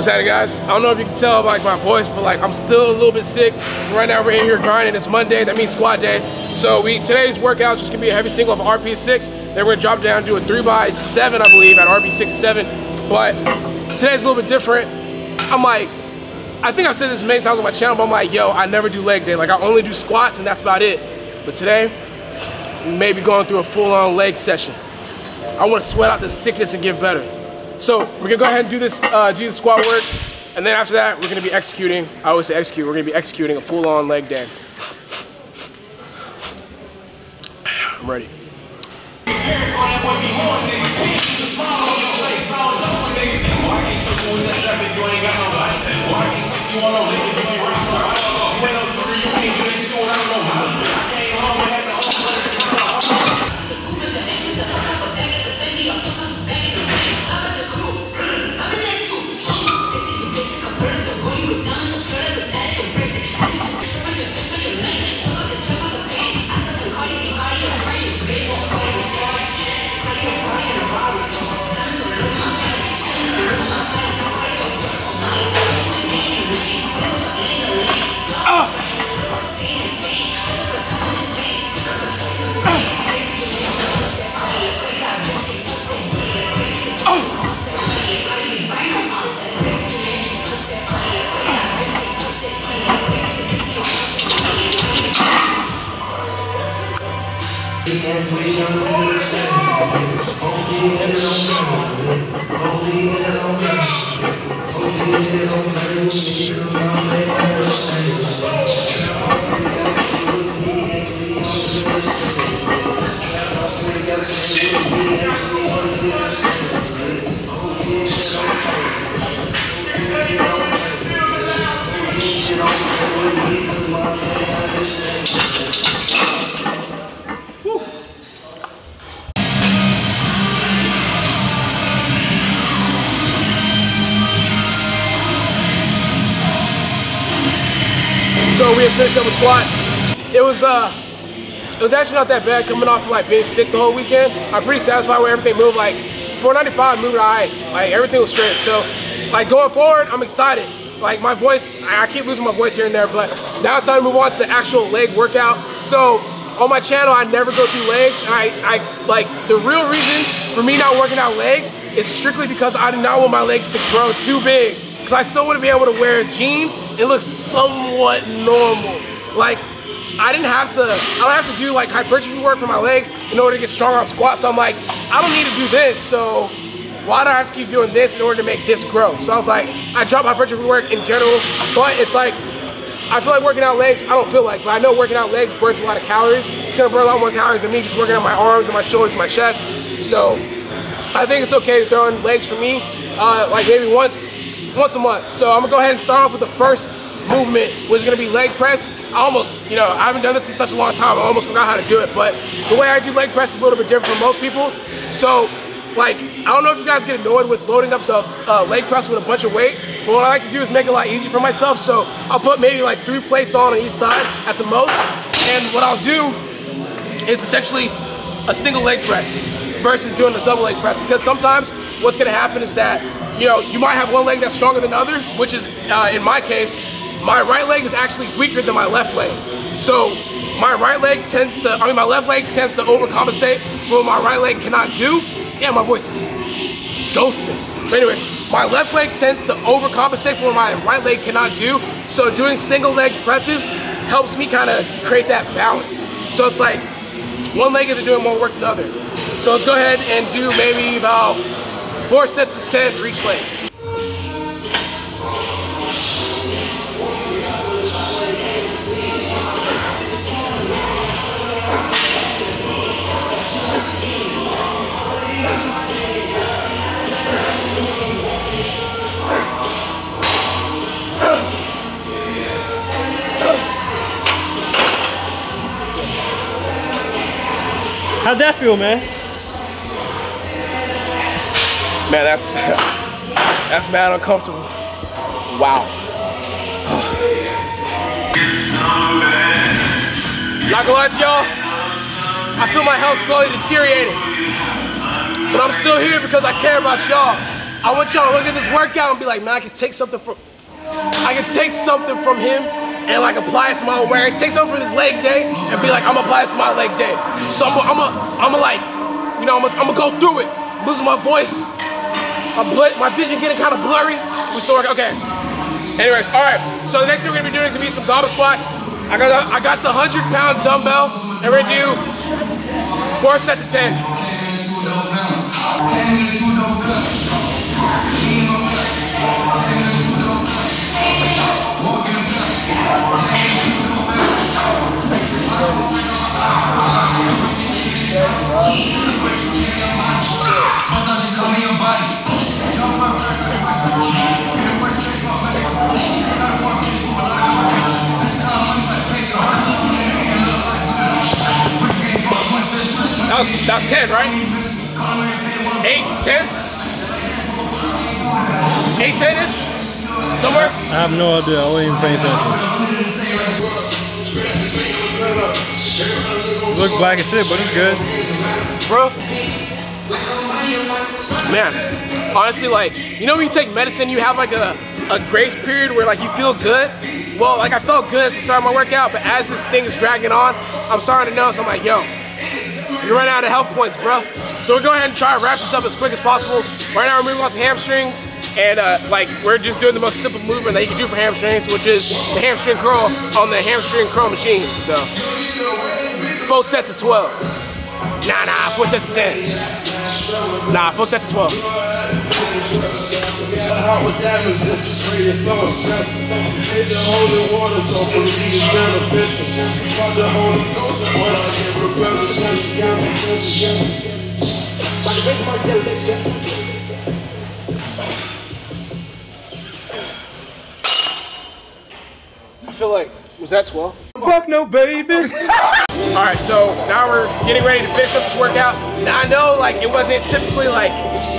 What's happening, guys? I don't know if you can tell by like, my voice, but like I'm still a little bit sick. Right now we're in here grinding. It's Monday. That means squat day. So we today's workout is just gonna be a heavy single of RP6. Then we're gonna drop down do a three by seven, I believe, at RP67. But today's a little bit different. I'm like, I think I've said this many times on my channel, but I'm like, yo, I never do leg day. Like I only do squats and that's about it. But today, maybe going through a full-on leg session. I want to sweat out the sickness and get better. So we're gonna go ahead and do this, uh, do the squat work, and then after that, we're gonna be executing. I always say execute. We're gonna be executing a full-on leg day. I'm ready. So we had finished up with squats. It was uh, it was actually not that bad coming off of like being sick the whole weekend. I'm pretty satisfied with everything moved. Like 495 moved alright. Like everything was straight. So like going forward, I'm excited. Like my voice, I keep losing my voice here and there, but now it's time to move on to the actual leg workout. So on my channel, I never go through legs. I, I like the real reason for me not working out legs is strictly because I do not want my legs to grow too big. Cause I still want to be able to wear jeans and looks somewhat normal. Like I didn't have to, I don't have to do like hypertrophy work for my legs in order to get strong on squats. So I'm like, I don't need to do this. So why do I have to keep doing this in order to make this grow? So I was like, I dropped hypertrophy work in general, but it's like, I feel like working out legs, I don't feel like, but I know working out legs burns a lot of calories. It's gonna burn a lot more calories than me just working out my arms and my shoulders and my chest. So I think it's okay to throw in legs for me, uh, like maybe once, once a month. So I'm gonna go ahead and start off with the first movement, which is gonna be leg press. I almost, you know, I haven't done this in such a long time, I almost forgot how to do it, but the way I do leg press is a little bit different from most people. So, like, I don't know if you guys get annoyed with loading up the uh, leg press with a bunch of weight, but what I like to do is make it a lot easier for myself. So I'll put maybe like three plates on on each side at the most, and what I'll do is essentially a single leg press versus doing a double leg press because sometimes what's gonna happen is that you know you might have one leg that's stronger than the other, which is uh, in my case, my right leg is actually weaker than my left leg. So my right leg tends to, I mean my left leg tends to overcompensate for what my right leg cannot do. Damn, my voice is ghosting. But anyways, my left leg tends to overcompensate for what my right leg cannot do. So doing single leg presses helps me kind of create that balance. So it's like one leg isn't doing more work than the other. So let's go ahead and do maybe about four sets of 10 for each leg. How'd that feel, man? Man, that's that's mad uncomfortable. Wow. Not gonna lie to y'all, I feel my health slowly deteriorating. But I'm still here because I care about y'all. I want y'all to look at this workout and be like, man, I can take something from, I can take something from him and like apply it to my own. I take something from this leg day and be like, I'm gonna apply it to my leg day. So I'm, I'm, I'm, I'm like, you know, I'm, gonna I'm gonna go through it, losing my voice, my my vision getting kind of blurry. We still work. Okay. Anyways, all right. So the next thing we're gonna be doing is gonna be some goblet squats. I got, I got the 100 pound dumbbell, and we're gonna do four sets of 10. That was, that was 10, right? 8, 10? 8, 10 ish? Somewhere? I have no idea. I wasn't even paying attention. Look black as shit, but it's good. Bro. Man, honestly, like, you know when you take medicine, you have like a, a grace period where like you feel good? Well, like I felt good at the start of my workout, but as this thing is dragging on, I'm starting to notice, I'm like, yo, you're running out of health points, bro. So we're going ahead and try to wrap this up as quick as possible. Right now we're moving on to hamstrings, and uh, like we're just doing the most simple movement that you can do for hamstrings, which is the hamstring curl on the hamstring curl machine. So four sets of 12. Nah, nah, four sets of 10. Nah, four sets of 12. Hot with diamonds just to trade it so stress. Hit the holy water so for me is beneficial. Cause the Holy Ghost, when I. I feel like, was that 12? Fuck no, baby. All right, so now we're getting ready to finish up this workout. Now I know like it wasn't typically like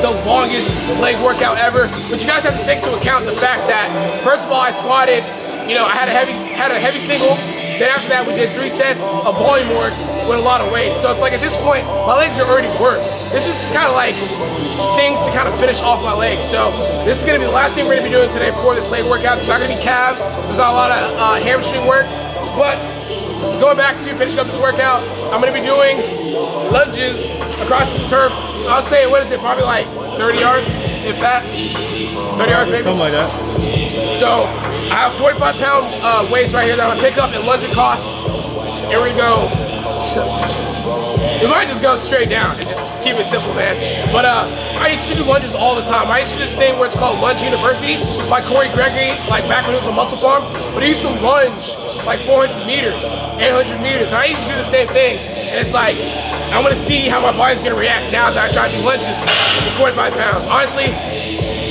the longest leg workout ever, but you guys have to take into account the fact that first of all I squatted, you know, I had a heavy had a heavy single. Then after that we did three sets of volume work with a lot of weight. So it's like at this point my legs are already worked. This is kind of like things to kind of finish off my legs. So this is gonna be the last thing we're gonna be doing today for this leg workout. There's not gonna be calves. There's not a lot of uh, hamstring work, but going back to finishing up this workout, I'm gonna be doing lunges across this turf. I'll say, what is it, probably like 30 yards, if that. 30 yards, maybe. Something like that. So I have 45 pound uh, weights right here that I'm gonna pick up and lunge across. Here we go. We might just go straight down and just keep it simple, man. But uh, I used to do lunges all the time. I used to do this thing where it's called Lunge University by Corey Gregory, like back when he was a MusclePharm. But he used to lunge like 400 meters, 800 meters. I used to do the same thing. And it's like, I want to see how my body's gonna react now that I try to do lunges with 45 pounds. Honestly,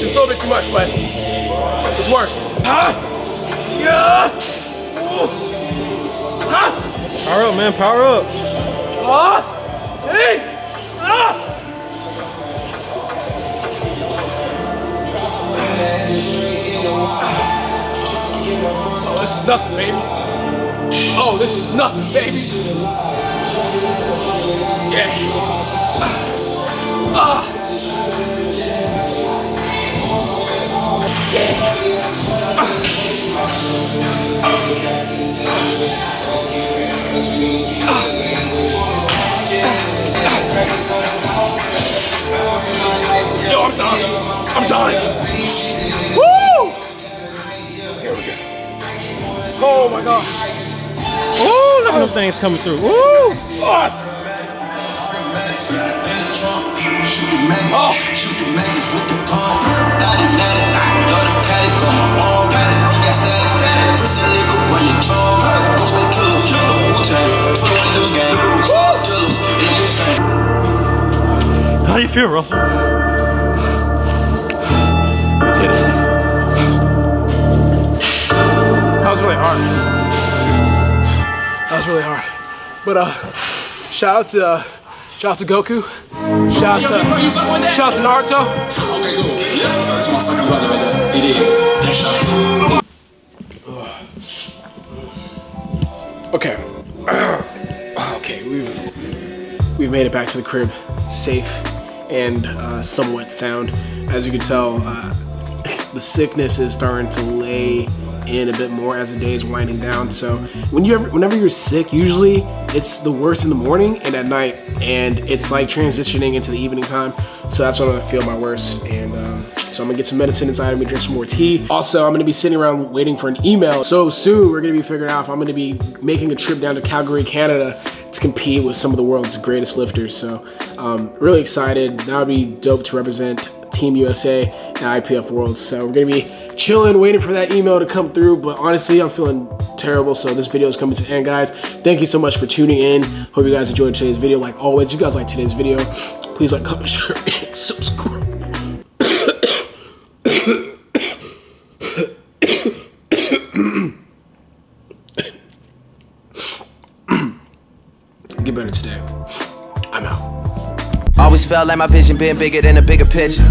it's a little bit too much, but it's work. Ah! Yeah! Ah! Power up, man. Power up. Ah! Hey! Ah! Oh, this is nothing, baby. Oh, this is nothing, baby. Yeah. Ah. Yo, I'm dying. I'm dying. Woo! Here we go. Oh my gosh. Ooh, look at them things coming through. Ooh. Oh. Oh. How do you feel, Russell? But uh, shout out to uh, shout out to Goku. Shout out to shout out to Naruto. Okay. Okay, we've we've made it back to the crib, safe and uh, somewhat sound. As you can tell, uh, the sickness is starting to lay in a bit more as the day is winding down. So when you ever, whenever you're sick, usually it's the worst in the morning and at night, and it's like transitioning into the evening time. So that's when I feel my worst. And um, so I'm gonna get some medicine inside of me, drink some more tea. Also, I'm gonna be sitting around waiting for an email. So soon we're gonna be figuring out if I'm gonna be making a trip down to Calgary, Canada to compete with some of the world's greatest lifters. So um, really excited. That would be dope to represent Team USA and IPF Worlds. So we're gonna be chilling, waiting for that email to come through. But honestly, I'm feeling terrible. So this video is coming to an end, guys. Thank you so much for tuning in. Hope you guys enjoyed today's video. Like always, if you guys like today's video, please like, comment, share, and subscribe. Get better today. I'm out. Always felt like my vision been bigger than a bigger picture.